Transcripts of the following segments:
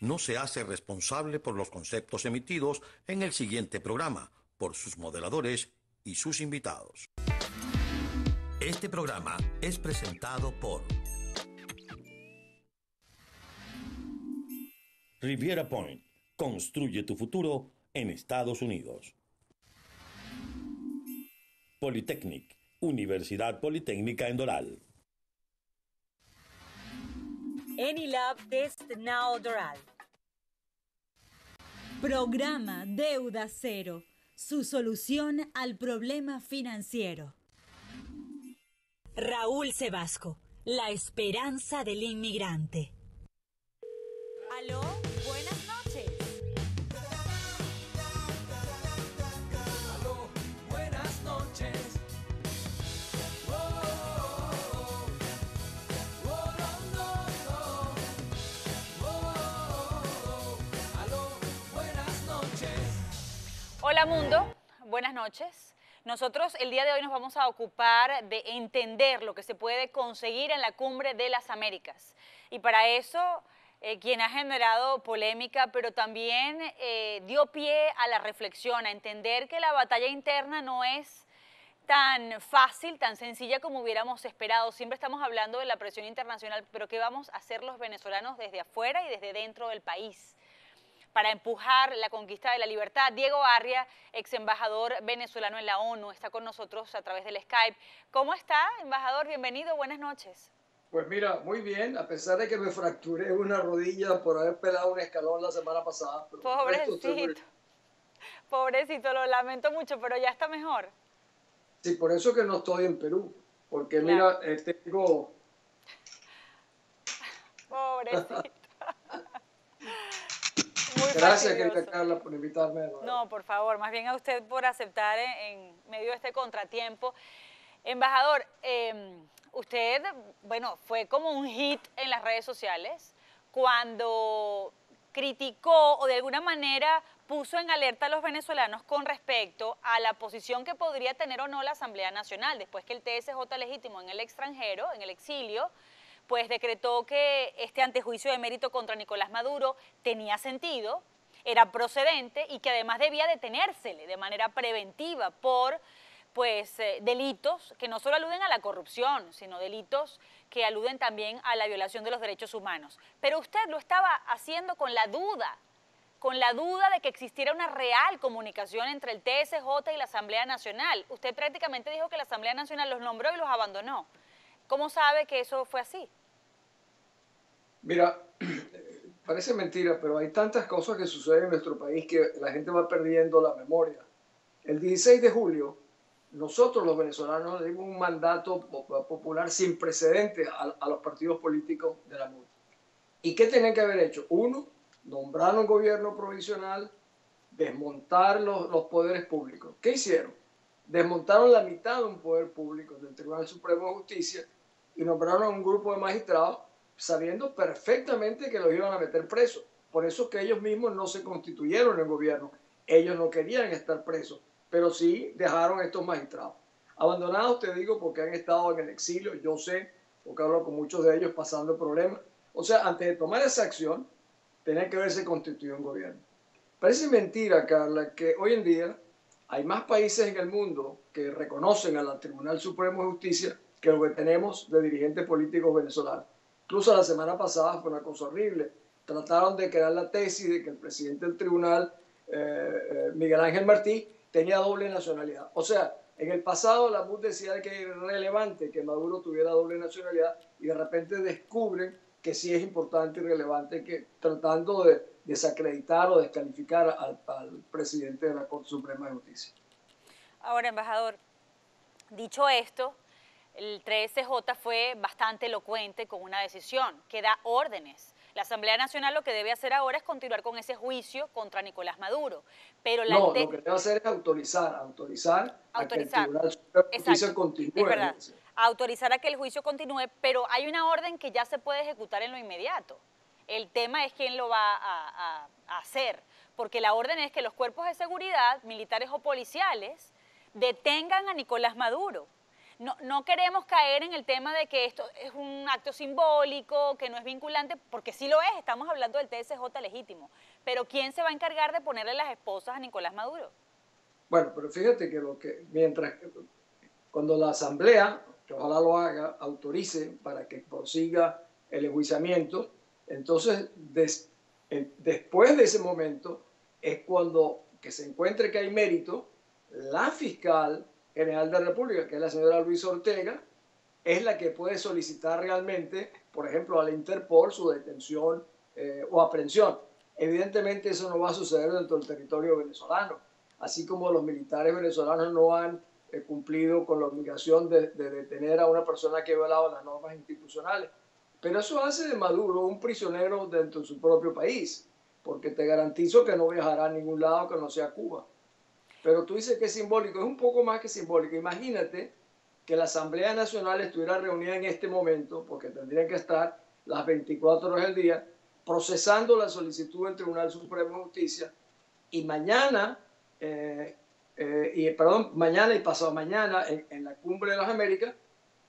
No se hace responsable por los conceptos emitidos en el siguiente programa por sus moderadores y sus invitados. Este programa es presentado por Riviera Point. Construye tu futuro en Estados Unidos. Polytechnic, Universidad Politécnica en Doral. Enilab Test Now Doral. Programa Deuda Cero, su solución al problema financiero. Raúl Sebasco, la esperanza del inmigrante. Aló, Hola mundo, buenas noches. Nosotros el día de hoy nos vamos a ocupar de entender lo que se puede conseguir en la cumbre de las Américas. Y para eso, eh, quien ha generado polémica, pero también eh, dio pie a la reflexión, a entender que la batalla interna no es tan fácil, tan sencilla como hubiéramos esperado. Siempre estamos hablando de la presión internacional, pero ¿qué vamos a hacer los venezolanos desde afuera y desde dentro del país? Para empujar la conquista de la libertad. Diego Arria, ex embajador venezolano en la ONU, está con nosotros a través del Skype. ¿Cómo está, embajador? Bienvenido, buenas noches. Pues mira, muy bien, a pesar de que me fracturé una rodilla por haber pelado un escalón la semana pasada. pero Pobrecito. Pobrecito, lo lamento mucho, pero ya está mejor. Sí, por eso que no estoy en Perú, porque mira, eh, tengo, Pobrecito. Gracias querida. Carla por invitarme. de nuevo. No, por favor, más bien a usted por aceptar en, en medio de este contratiempo. Embajador, eh, usted, bueno, fue como un hit en las redes sociales cuando criticó o de alguna manera puso en alerta a los venezolanos con respecto a la posición que podría tener o no la Asamblea Nacional, después que el TSJ legítimo en el extranjero, en el exilio, pues decretó que este antejuicio de mérito contra Nicolás Maduro tenía sentido, era procedente y que además debía detenérsele de manera preventiva por pues eh, delitos que no solo aluden a la corrupción, sino delitos que aluden también a la violación de los derechos humanos. Pero usted lo estaba haciendo con la duda, con la duda de que existiera una real comunicación entre el TSJ y la Asamblea Nacional. Usted prácticamente dijo que la Asamblea Nacional los nombró y los abandonó. ¿Cómo sabe que eso fue así? Mira, parece mentira, pero hay tantas cosas que suceden en nuestro país que la gente va perdiendo la memoria. El 16 de julio, nosotros los venezolanos le dimos un mandato po- popular sin precedentes a, a los partidos políticos de la MUD. ¿Y qué tenían que haber hecho? Uno, nombrar un gobierno provisional, desmontar los, los poderes públicos. ¿Qué hicieron? Desmontaron la mitad de un poder público del Tribunal Supremo de Justicia y nombraron a un grupo de magistrados sabiendo perfectamente que los iban a meter presos. Por eso es que ellos mismos no se constituyeron en gobierno. Ellos no querían estar presos, pero sí dejaron a estos magistrados. Abandonados, te digo, porque han estado en el exilio, yo sé, porque hablo con muchos de ellos pasando problemas. O sea, antes de tomar esa acción, tenía que haberse constituido un gobierno. Parece mentira, Carla, que hoy en día hay más países en el mundo que reconocen al Tribunal Supremo de Justicia que lo que tenemos de dirigentes políticos venezolanos. Incluso la semana pasada fue una cosa horrible. Trataron de crear la tesis de que el presidente del tribunal, eh, eh, Miguel Ángel Martí, tenía doble nacionalidad. O sea, en el pasado la MUD decía que era irrelevante que Maduro tuviera doble nacionalidad y de repente descubren que sí es importante y relevante que tratando de desacreditar o descalificar al, al presidente de la Corte Suprema de Justicia. Ahora, embajador, dicho esto, el 3CJ fue bastante elocuente con una decisión que da órdenes. La Asamblea Nacional lo que debe hacer ahora es continuar con ese juicio contra Nicolás Maduro. Pero la No, lo que debe hacer es autorizar, autorizar, Autorizar. a que el Tribunal de Justicia continúe. es verdad. autorizar a que el juicio continúe, pero hay una orden que ya se puede ejecutar en lo inmediato. El tema es quién lo va a, a- a hacer, porque la orden es que los cuerpos de seguridad, militares o policiales, detengan a Nicolás Maduro. No, no queremos caer en el tema de que esto es un acto simbólico, que no es vinculante, porque sí lo es, estamos hablando del TSJ legítimo. Pero ¿quién se va a encargar de ponerle las esposas a Nicolás Maduro? Bueno, pero fíjate que lo que mientras cuando la asamblea, que ojalá lo haga, autorice para que prosiga el enjuiciamiento, entonces des- después de ese momento es cuando que se encuentre que hay mérito, la fiscal general de República, que es la señora Luisa Ortega, es la que puede solicitar realmente, por ejemplo, a la Interpol su detención eh, o aprehensión. Evidentemente eso no va a suceder dentro del territorio venezolano, así como los militares venezolanos no han eh, cumplido con la obligación de, de detener a una persona que ha violado las normas institucionales. Pero eso hace de Maduro un prisionero dentro de su propio país, porque te garantizo que no viajará a ningún lado que no sea Cuba. Pero tú dices que es simbólico, es un poco más que simbólico. Imagínate que la Asamblea Nacional estuviera reunida en este momento, porque tendría que estar las 24 horas del día, procesando la solicitud del Tribunal Supremo de Justicia, y mañana, eh, eh, y, perdón, mañana y pasado mañana, en, la Cumbre de las Américas,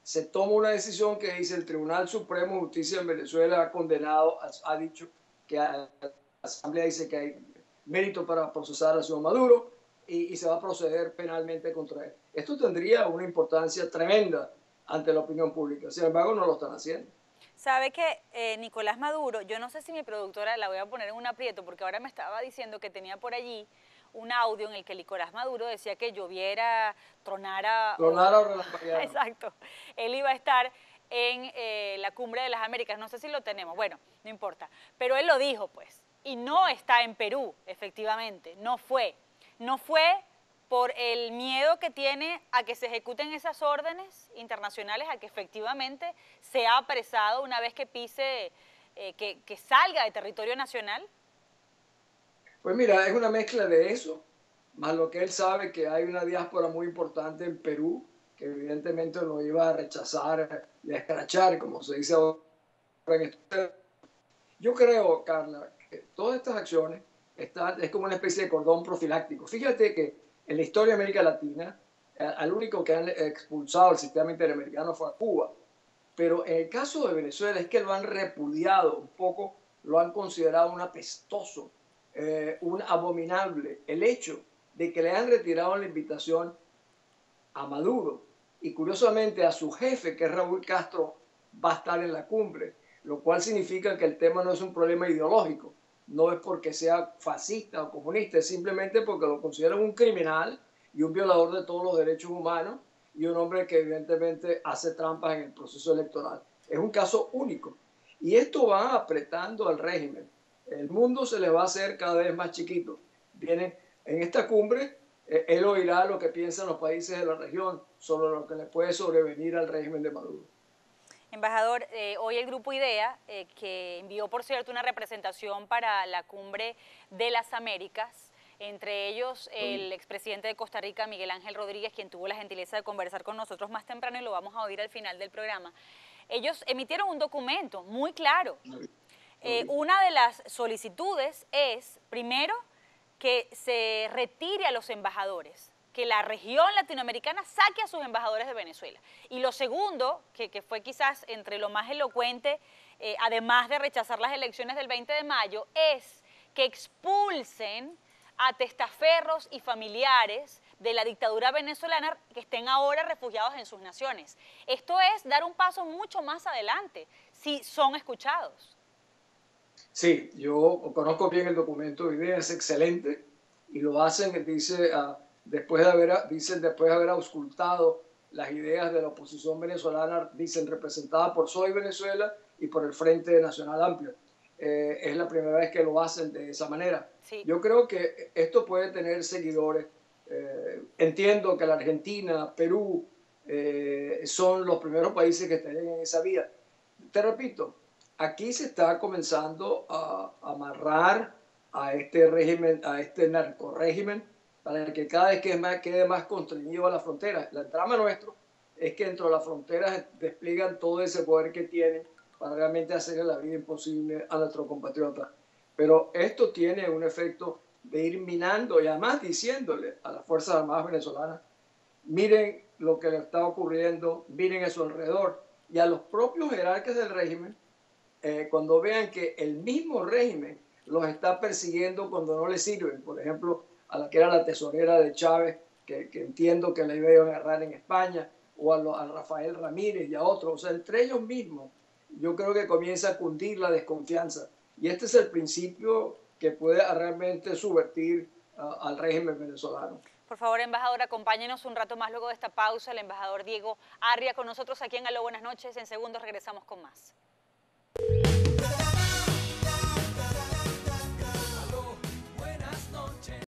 se toma una decisión que dice el Tribunal Supremo de Justicia en Venezuela ha condenado, ha, dicho que a- la Asamblea dice que hay mérito para procesar al señor Maduro y, y se va a proceder penalmente contra él. Esto tendría una importancia tremenda ante la opinión pública. Sin embargo, no lo están haciendo. Sabe que eh, Nicolás Maduro, yo no sé si mi productora la voy a poner en un aprieto, porque ahora me estaba diciendo que tenía por allí un audio en el que Nicolás Maduro decía que lloviera, tronara. Tronara o relampagueara. Exacto. Él iba a estar en eh, la cumbre de las Américas. No sé si lo tenemos. Bueno, no importa. Pero él lo dijo, pues. Y no está en Perú, efectivamente. No fue. No fue por el miedo que tiene a que se ejecuten esas órdenes internacionales, a que efectivamente sea apresado una vez que pise, eh, que, que salga de territorio nacional. Pues mira, es una mezcla de eso, más lo que él sabe que hay una diáspora muy importante en Perú, que evidentemente lo iba a rechazar y a escrachar, como se dice ahora en este- Yo creo, Carla, que todas estas acciones es como una especie de cordón profiláctico. Fíjate que en la historia de América Latina, al único que han expulsado el sistema interamericano fue a Cuba. Pero en el caso de Venezuela es que lo han repudiado un poco, lo han considerado un apestoso, eh, un abominable. El hecho de que le han retirado la invitación a Maduro y curiosamente a su jefe, que es Raúl Castro, va a estar en la cumbre, lo cual significa que el tema no es un problema ideológico, no es porque sea fascista o comunista, es simplemente porque lo consideran un criminal y un violador de todos los derechos humanos y un hombre que evidentemente hace trampas en el proceso electoral. Es un caso único. Y esto va apretando al régimen. El mundo se le va a hacer cada vez más chiquito. Viene en esta cumbre, eh, él oirá lo que piensan los países de la región sobre lo que le puede sobrevenir al régimen de Maduro. Embajador, eh, hoy el Grupo IDEA, eh, que envió, por cierto, una representación para la cumbre de las Américas, entre ellos el expresidente de Costa Rica, Miguel Ángel Rodríguez, quien tuvo la gentileza de conversar con nosotros más temprano y lo vamos a oír al final del programa. Ellos emitieron un documento muy claro. Eh, una de las solicitudes es, primero, que se retire a los embajadores, que la región latinoamericana saque a sus embajadores de Venezuela. Y lo segundo, que, que fue quizás entre lo más elocuente, eh, además de rechazar las elecciones del 20 de mayo, es que expulsen a testaferros y familiares de la dictadura venezolana que estén ahora refugiados en sus naciones. Esto es dar un paso mucho más adelante, si son escuchados. Sí, yo conozco bien el documento de idea, es excelente y lo hacen, dice, ah, después de haber, dicen, después de haber auscultado las ideas de la oposición venezolana, dicen, representada por Soy Venezuela y por el Frente Nacional Amplio. Eh, es la primera vez que lo hacen de esa manera. Sí. Yo creo que esto puede tener seguidores. Eh, entiendo que la Argentina, Perú, eh, son los primeros países que están en esa vía. Te repito, aquí se está comenzando a amarrar a este régimen, a este narcorégimen, para que cada vez que más, quede más constreñido a la frontera. La trama nuestro es que dentro de las fronteras despliegan todo ese poder que tienen para realmente hacerle la vida imposible a nuestros compatriotas. Pero esto tiene un efecto de ir minando y además diciéndole a las Fuerzas Armadas venezolanas miren lo que le está ocurriendo, miren a su alrededor. Y a los propios jerarcas del régimen, eh, cuando vean que el mismo régimen los está persiguiendo cuando no les sirven, por ejemplo, a la que era la tesorera de Chávez, que, entiendo que la iba a agarrar en España, o a, Rafael Ramírez y a otros, o sea, entre ellos mismos, yo creo que comienza a cundir la desconfianza. Y este es el principio que puede realmente subvertir al régimen venezolano. Por favor, embajador, acompáñenos un rato más luego de esta pausa. El embajador Diego Arria con nosotros aquí en Aló Buenas noches. En segundos regresamos con más.